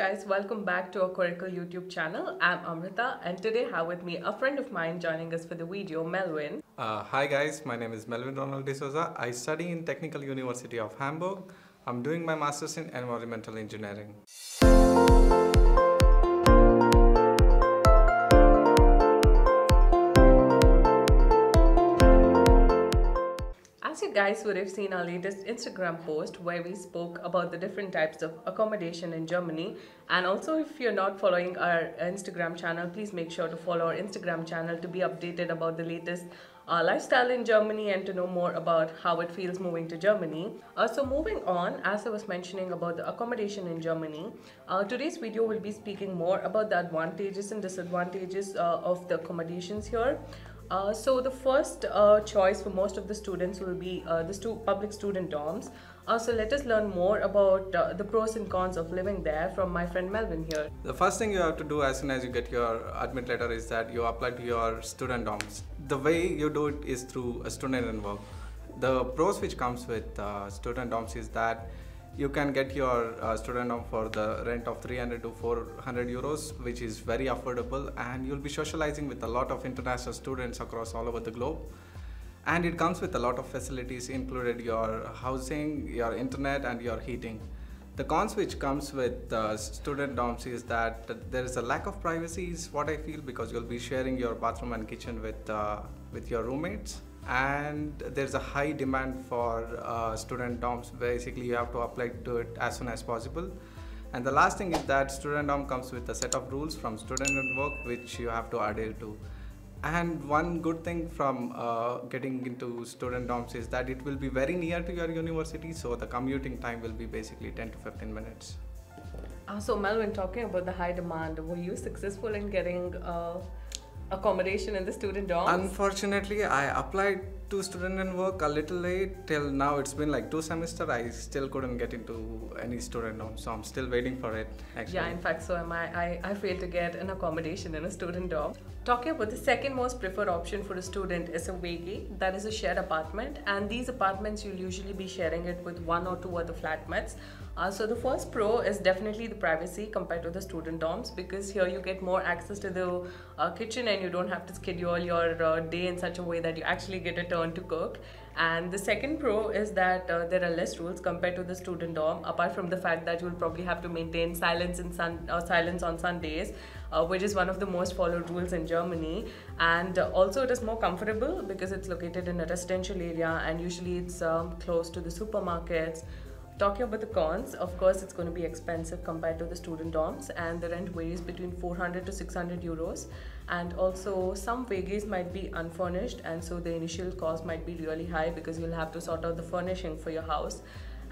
guys, welcome back to our Coracle YouTube channel. I'm Amrita and today have with me a friend of mine joining us for the video, Melvin. Uh, hi guys, my name is Melvin Ronald de Souza. I study in Technical University of Hamburg. I'm doing my master's in environmental engineering. You guys would have seen our latest Instagram post where we spoke about the different types of accommodation in Germany. And also, if you're not following our Instagram channel, please make sure to follow our Instagram channel to be updated about the latest uh, lifestyle in Germany and to know more about how it feels moving to Germany. Uh, so, moving on, as I was mentioning about the accommodation in Germany, uh, today's video will be speaking more about the advantages and disadvantages uh, of the accommodations here. Uh, so the first uh, choice for most of the students will be uh, the stu- public student dorms. Uh, so let us learn more about uh, the pros and cons of living there from my friend Melvin here. The first thing you have to do as soon as you get your admit letter is that you apply to your student dorms. The way you do it is through a Studentenwerk. The pros which comes with student dorms is that you can get your uh, student dorm for the rent of 300 to 400 euros which is very affordable and you'll be socializing with a lot of international students across all over the globe. And it comes with a lot of facilities included your housing your internet and your heating. The cons which comes with uh, student dorms is that there is a lack of privacy is what i feel because you'll be sharing your bathroom and kitchen with uh, with your roommates and there's a high demand for uh, student dorms. Basically you have to apply to it as soon as possible. And the last thing is that student dorm comes with a set of rules from Studentenwerk which you have to adhere to. And one good thing from uh, getting into student dorms is that it will be very near to your university so the commuting time will be basically 10 to 15 minutes. Uh, so Melvin, talking about the high demand, were you successful in getting uh, accommodation in the student dorms? Unfortunately, I applied to Studentenwerk a little late. Till now, it's been like two semester I still couldn't get into any student dorm, so I'm still waiting for it. Actually, Yeah, in fact, so am I. I. I failed to get an accommodation in a student dorm. Talking about the second most preferred option for a student is a WG, that is a shared apartment, and these apartments you'll usually be sharing it with one or two other flatmates. Uh, so the first pro is definitely the privacy compared to the student dorms because here you get more access to the uh, kitchen and you don't have to schedule your uh, day in such a way that you actually get a turn to cook. And the second pro is that uh, there are less rules compared to the student dorm, apart from the fact that you'll probably have to maintain silence in sun uh, silence on Sundays, uh, which is one of the most followed rules in Germany. And uh, also, it is more comfortable because it's located in a residential area, and usually it's um, close to the supermarkets. Talking about the cons, of course, it's going to be expensive compared to the student dorms, and the rent varies between 400 to 600 euros. And also, some WGs might be unfurnished, and so the initial cost might be really high because you'll have to sort out the furnishing for your house.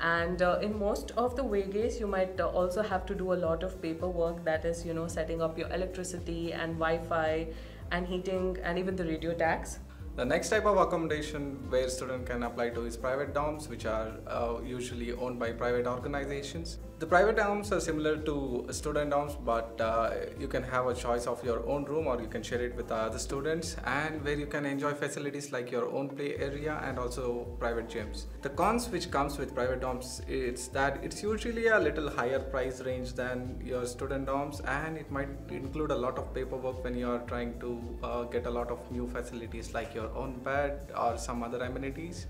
And uh, in most of the WGs, you might uh, also have to do a lot of paperwork that is, you know, setting up your electricity and Wi Fi and heating and even the radio tax. The next type of accommodation where student can apply to is private dorms, which are uh, usually owned by private organizations. The private dorms are similar to student dorms, but uh, you can have a choice of your own room or you can share it with other students, and where you can enjoy facilities like your own play area and also private gyms. The cons which comes with private dorms is that it's usually a little higher price range than your student dorms, and it might include a lot of paperwork when you are trying to uh, get a lot of new facilities like your own bed or some other amenities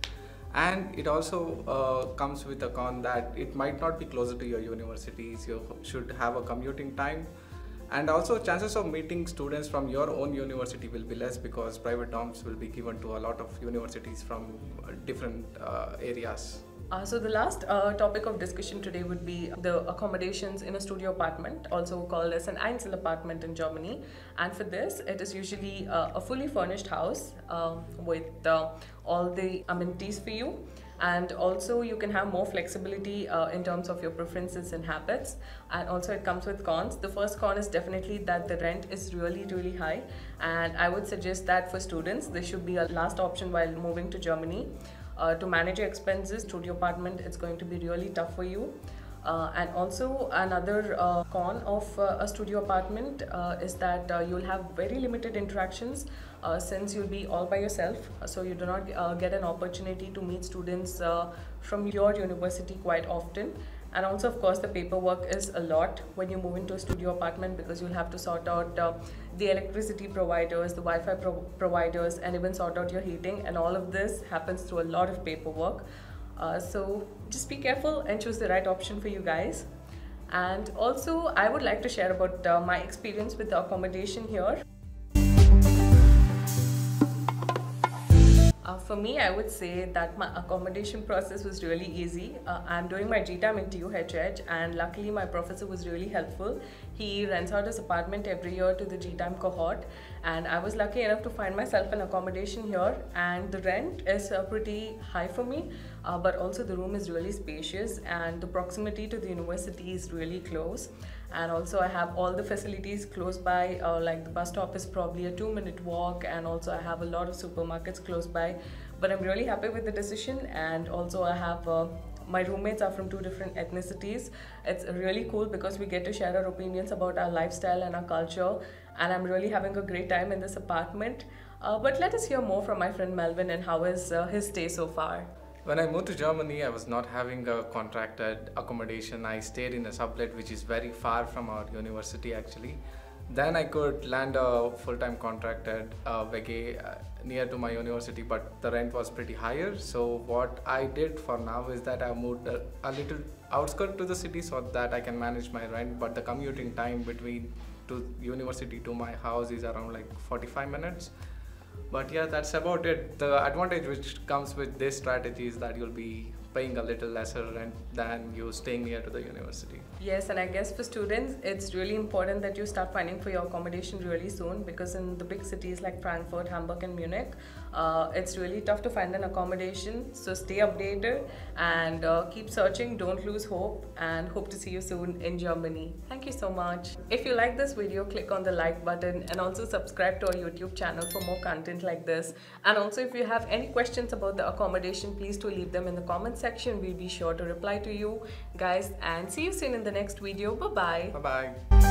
and it also uh, comes with a con that it might not be closer to your universities. You should have a commuting time. And also chances of meeting students from your own university will be less because private dorms will be given to a lot of universities from uh, different uh, areas Uh, so the last uh, topic of discussion today would be the accommodations in a studio apartment, also called as an Einzel apartment in Germany. And for this, it is usually uh, a fully furnished house uh, with uh, all the amenities for you. And also, you can have more flexibility uh, in terms of your preferences and habits. And also, it comes with cons. The first con is definitely that the rent is really, really high. And I would suggest that for students, this should be a last option while moving to Germany. Uh, to manage your expenses, studio apartment, it's going to be really tough for you. Uh, and also another uh, con of uh, a studio apartment uh, is that uh, you'll have very limited interactions uh, since you'll be all by yourself. So you do not get an opportunity to meet students from your university quite often. And also of course the paperwork is a lot when you move into a studio apartment because you'll have to sort out uh, the electricity providers the wi-fi pro providers and even sort out your heating. And all of this happens through a lot of paperwork. Uh, so just be careful and choose the right option for you guys. And also i would like to share about uh, my experience with the accommodation here for me, I would say that my accommodation process was really easy. Uh, I'm doing my GTAM in TUHH and luckily my professor was really helpful. He rents out his apartment every year to the GTAM cohort and I was lucky enough to find myself an accommodation here and the rent is uh, pretty high for me uh, but also the room is really spacious and the proximity to the university is really close and also I have all the facilities close by uh, like the bus stop is probably a two minute walk and also I have a lot of supermarkets close by but I'm really happy with the decision and also I have uh, my roommates are from two different ethnicities it's really cool because we get to share our opinions about our lifestyle and our culture and I'm really having a great time in this apartment uh, but let us hear more from my friend Melvin and how is uh, his stay so far when I moved to Germany, I was not having a contracted accommodation. I stayed in a sublet which is very far from our university actually. Then I could land a full-time contracted uh, WG uh, near to my university, but the rent was pretty higher. So what I did for now is that I moved a, a little outskirt to the city so that I can manage my rent. But the commuting time between to university to my house is around like 45 minutes but yeah that's about it the advantage which comes with this strategy is that you'll be paying a little lesser rent than you staying near to the university. Yes, and I guess for students, it's really important that you start planning for your accommodation really soon because in the big cities like Frankfurt, Hamburg, and Munich, uh, it's really tough to find an accommodation. So stay updated and uh, keep searching. Don't lose hope, and hope to see you soon in Germany. Thank you so much. If you like this video, click on the like button and also subscribe to our YouTube channel for more content like this. And also, if you have any questions about the accommodation, please do leave them in the comment section. We'll be sure to reply to you guys and see you soon in the next video. Bye-bye. Bye-bye.